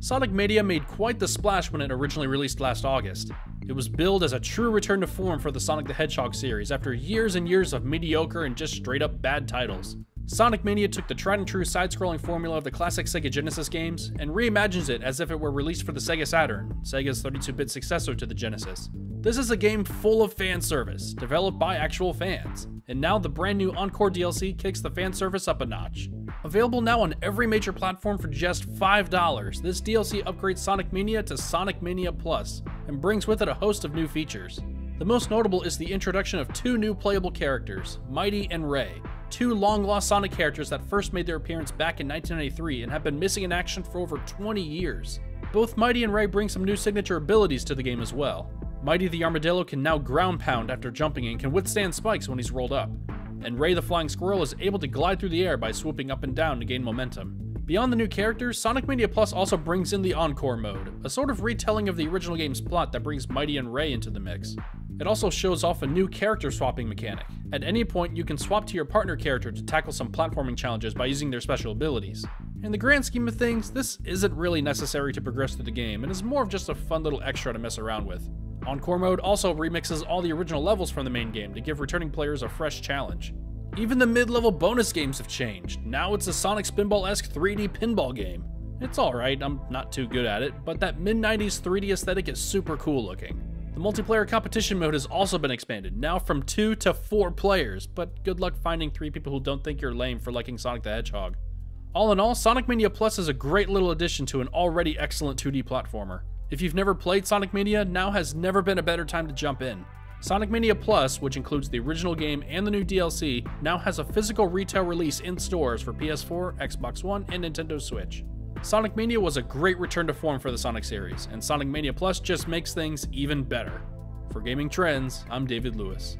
Sonic Mania made quite the splash when it originally released last August. It was billed as a true return to form for the Sonic the Hedgehog series after years and years of mediocre and just straight up bad titles. Sonic Mania took the tried and true side scrolling formula of the classic Sega Genesis games and reimagines it as if it were released for the Sega Saturn, Sega's 32 bit successor to the Genesis. This is a game full of fan service, developed by actual fans, and now the brand new Encore DLC kicks the fan service up a notch. Available now on every major platform for just $5, this DLC upgrades Sonic Mania to Sonic Mania Plus and brings with it a host of new features. The most notable is the introduction of two new playable characters, Mighty and Ray, two long lost Sonic characters that first made their appearance back in 1993 and have been missing in action for over 20 years. Both Mighty and Ray bring some new signature abilities to the game as well. Mighty the Armadillo can now ground pound after jumping and can withstand spikes when he's rolled up. And Ray the Flying Squirrel is able to glide through the air by swooping up and down to gain momentum. Beyond the new characters, Sonic Mania Plus also brings in the Encore mode, a sort of retelling of the original game's plot that brings Mighty and Ray into the mix. It also shows off a new character swapping mechanic. At any point, you can swap to your partner character to tackle some platforming challenges by using their special abilities. In the grand scheme of things, this isn't really necessary to progress through the game and is more of just a fun little extra to mess around with. Encore mode also remixes all the original levels from the main game to give returning players a fresh challenge. Even the mid-level bonus games have changed. Now it's a Sonic Spinball-esque 3D pinball game. It's alright, I'm not too good at it, but that mid-90s 3D aesthetic is super cool looking. The multiplayer competition mode has also been expanded, now from 2 to 4 players, but good luck finding 3 people who don't think you're lame for liking Sonic the Hedgehog. All in all, Sonic Mania Plus is a great little addition to an already excellent 2D platformer. If you've never played Sonic Mania, now has never been a better time to jump in. Sonic Mania Plus, which includes the original game and the new DLC, now has a physical retail release in stores for PS4, Xbox One, and Nintendo Switch. Sonic Mania was a great return to form for the Sonic series, and Sonic Mania Plus just makes things even better. For Gaming Trends, I'm David Lewis.